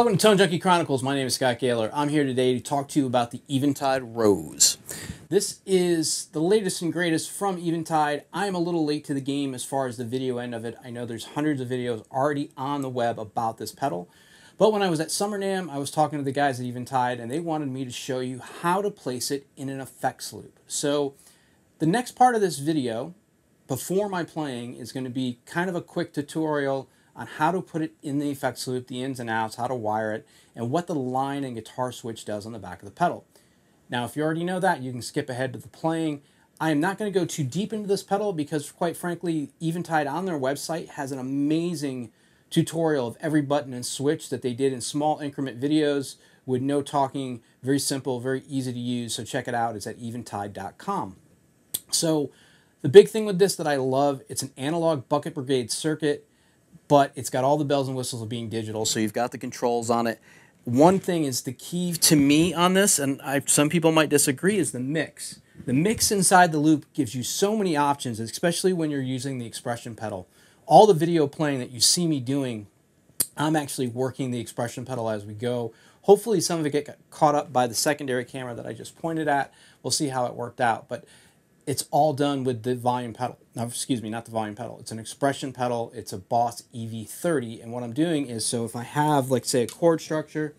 Welcome to Tone Junkie Chronicles. My name is Scott Gailor. I'm here today to talk to you about the Eventide Rose. This is the latest and greatest from Eventide. I am a little late to the game as far as the video end of it. I know there's hundreds of videos already on the web about this pedal. But when I was at Summer NAMM, I was talking to the guys at Eventide and they wanted me to show you how to place it in an effects loop. So the next part of this video, before my playing, is going to be kind of a quick tutorial on how to put it in the effects loop, the ins and outs, how to wire it, and what the line and guitar switch does on the back of the pedal. Now, if you already know that, you can skip ahead to the playing. I am not going to go too deep into this pedal because, quite frankly, Eventide on their website has an amazing tutorial of every button and switch that they did in small increment videos with no talking, very simple, very easy to use. So check it out. It's at eventide.com. So the big thing with this that I love, it's an analog bucket brigade circuit, but it's got all the bells and whistles of being digital. So you've got the controls on it. One thing is the key to me on this, and I, some people might disagree, is the mix. The mix inside the loop gives you so many options, especially when you're using the expression pedal all the video playing that you see me doing, I'm actually working the expression pedal as we go. Hopefully some of it get caught up by the secondary camera that I just pointed at. We'll see how it worked out, but it's all done with the volume pedal. Now, excuse me, not the volume pedal. It's an expression pedal. It's a Boss EV30. And what I'm doing is, so if I have, like, say, a chord structure,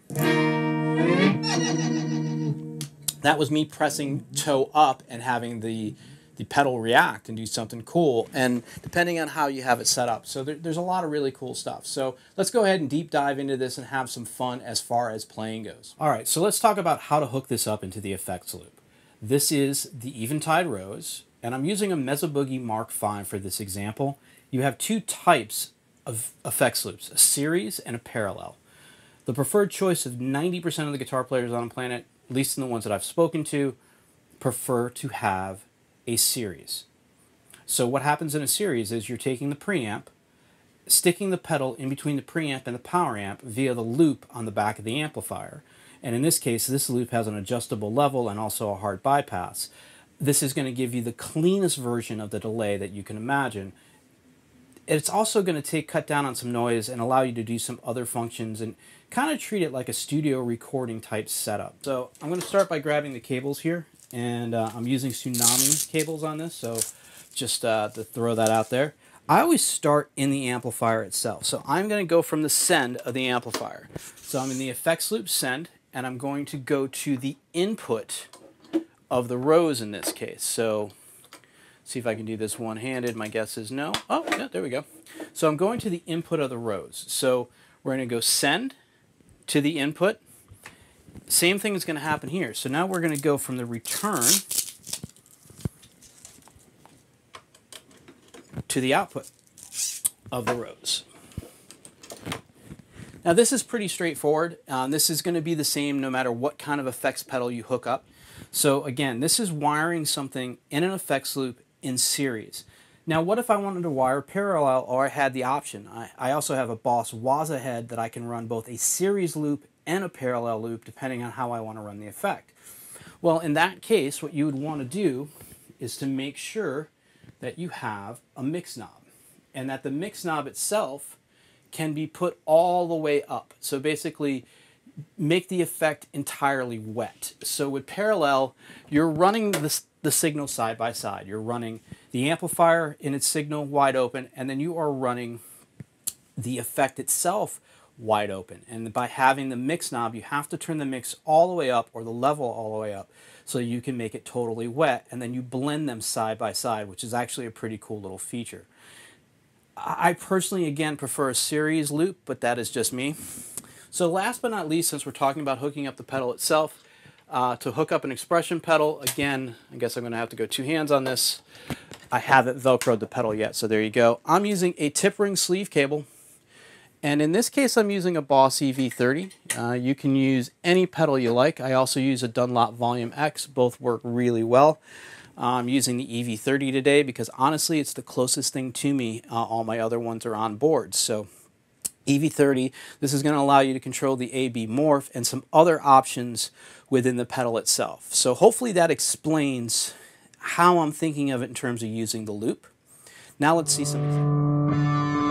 that was me pressing toe up and having the the pedal react and do something cool and depending on how you have it set up so there, there's a lot of really cool stuff so let's go ahead and deep dive into this and have some fun as far as playing goes all right so let's talk about how to hook this up into the effects loop this is the eventide rose and i'm using a Boogie mark v for this example you have two types of effects loops a series and a parallel the preferred choice of 90% of the guitar players on the planet at least in the ones that i've spoken to prefer to have a series. So what happens in a series is you're taking the preamp, sticking the pedal in between the preamp and the power amp via the loop on the back of the amplifier. And in this case, this loop has an adjustable level and also a hard bypass. This is going to give you the cleanest version of the delay that you can imagine. It's also going to take cut down on some noise and allow you to do some other functions and kind of treat it like a studio recording type setup. So I'm going to start by grabbing the cables here and uh, I'm using Tsunami cables on this, so just uh, to throw that out there. I always start in the amplifier itself. So I'm going to go from the send of the amplifier. So I'm in the effects loop send, and I'm going to go to the input of the Rose in this case. So see if I can do this one-handed. My guess is no. Oh, yeah, there we go. So I'm going to the input of the Rose. So we're going to go send to the input, same thing is going to happen here. So now we're going to go from the return to the output of the rose. Now this is pretty straightforward. Um, this is going to be the same no matter what kind of effects pedal you hook up. So again, this is wiring something in an effects loop in series. Now what if I wanted to wire parallel or I had the option? I, I also have a Boss Waza head that I can run both a series loop and a parallel loop depending on how I want to run the effect. Well, in that case, what you would want to do is to make sure that you have a mix knob and that the mix knob itself can be put all the way up. So basically, make the effect entirely wet. So with parallel, you're running the, the signal side by side. You're running the amplifier in its signal wide open, and then you are running the effect itself wide open. And by having the mix knob, you have to turn the mix all the way up or the level all the way up so you can make it totally wet. And then you blend them side by side, which is actually a pretty cool little feature. I personally, again, prefer a series loop, but that is just me. So last but not least, since we're talking about hooking up the pedal itself, uh, to hook up an expression pedal, again, I guess I'm going to have to go two hands on this. I haven't Velcroed the pedal yet, so there you go. I'm using a tip ring sleeve cable and in this case, I'm using a Boss EV30. Uh, you can use any pedal you like. I also use a Dunlop Volume X. Both work really well. I'm using the EV30 today because honestly, it's the closest thing to me. Uh, all my other ones are on board. So EV30, this is going to allow you to control the AB morph and some other options within the pedal itself. So hopefully that explains how I'm thinking of it in terms of using the loop. Now let's see some.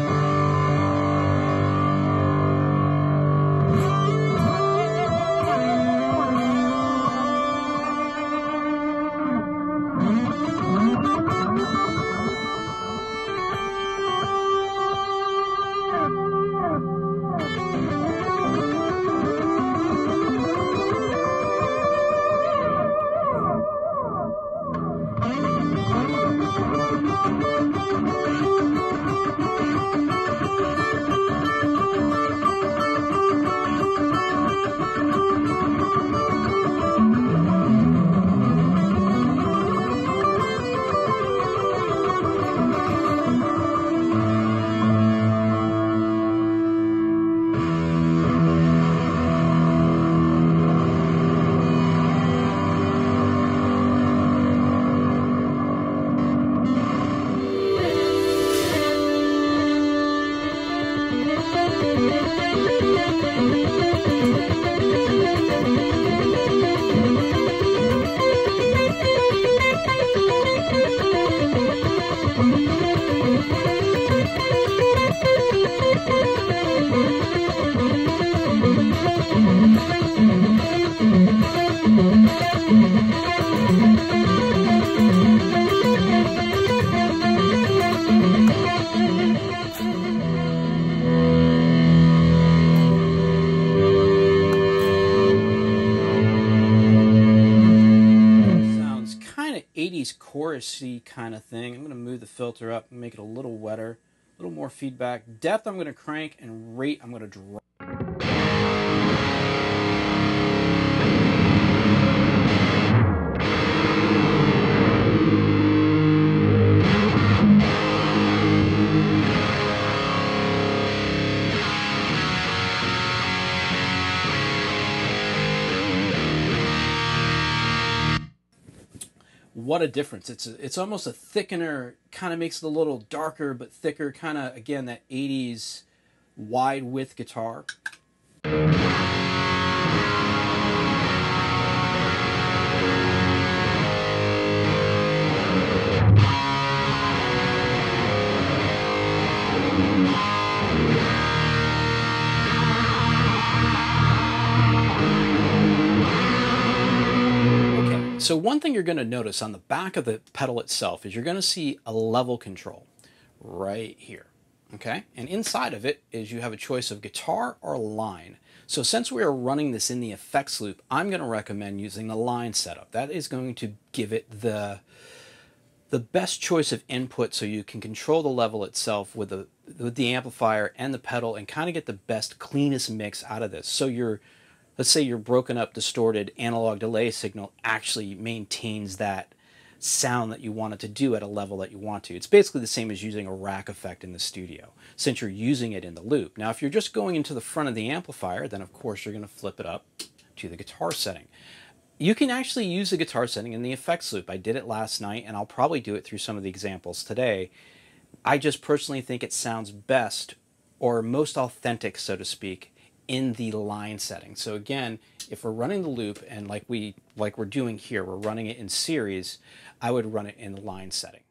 Chorusy kind of thing. I'm going to move the filter up and make it a little wetter, a little more feedback. Depth I'm going to crank and rate I'm going to drop. What a difference. It's a, it's almost a thickener kind of makes it a little darker but thicker kind of again that 80s wide width guitar so one thing you're going to notice on the back of the pedal itself is you're going to see a level control right here. Okay, and inside of it is you have a choice of guitar or line. So since we are running this in the effects loop, I'm going to recommend using the line setup. That is going to give it the the best choice of input so you can control the level itself with the with the amplifier and the pedal and kind of get the best cleanest mix out of this. So your let's say your broken up distorted analog delay signal actually maintains that sound that you want it to do at a level that you want to. It's basically the same as using a rack effect in the studio since you're using it in the loop. Now if you're just going into the front of the amplifier then of course you're going to flip it up to the guitar setting. You can actually use the guitar setting in the effects loop. I did it last night and I'll probably do it through some of the examples today. I just personally think it sounds best or most authentic, so to speak, in the line setting. So again, if we're running the loop and like we like we're doing here, we're running it in series, I would run it in the line setting.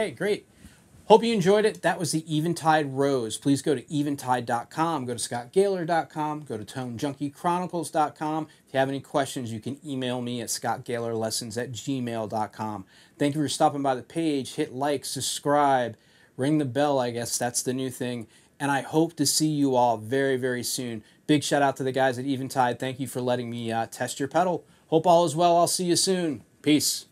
Okay, great. Hope you enjoyed it. That was the Eventide Rose. Please go to eventide.com, go to scottgailor.com, go to tonejunkiechronicles.com. If you have any questions, you can email me at scottgailorlessons at gmail.com. Thank you for stopping by the page. Hit like, subscribe, ring the bell, I guess that's the new thing. And I hope to see you all very, very soon. Big shout out to the guys at Eventide. Thank you for letting me uh, test your pedal. Hope all is well. I'll see you soon. Peace.